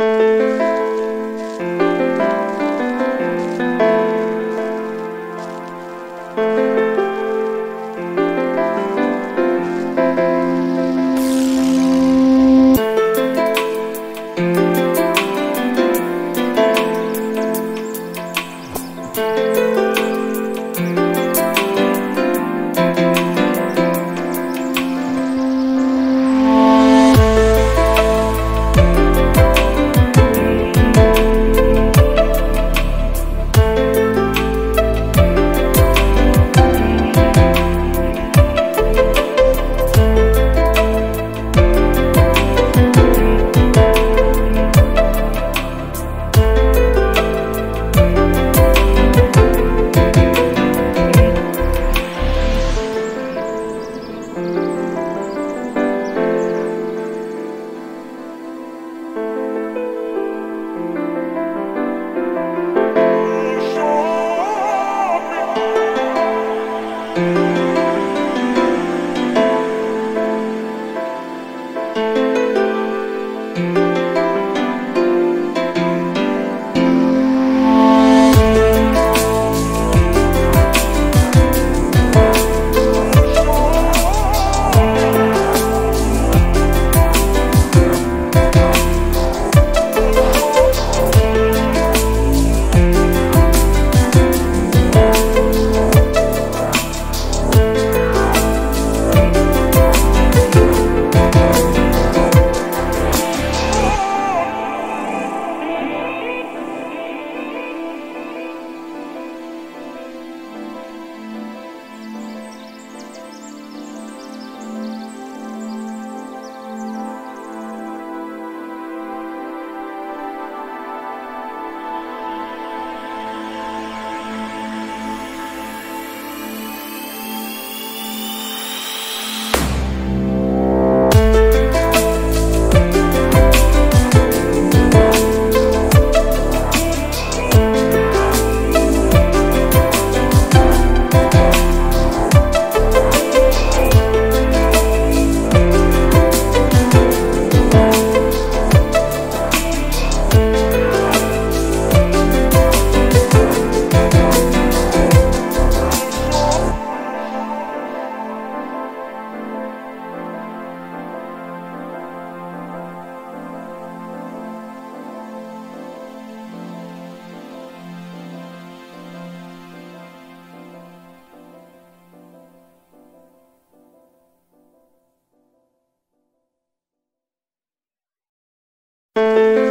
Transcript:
Música you